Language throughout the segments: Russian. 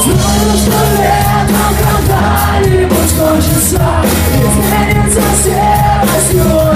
знаю, что летом когда-нибудь кончится Изменится серость осени Я снова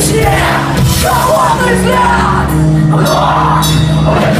Везде холодный взгляд Вновь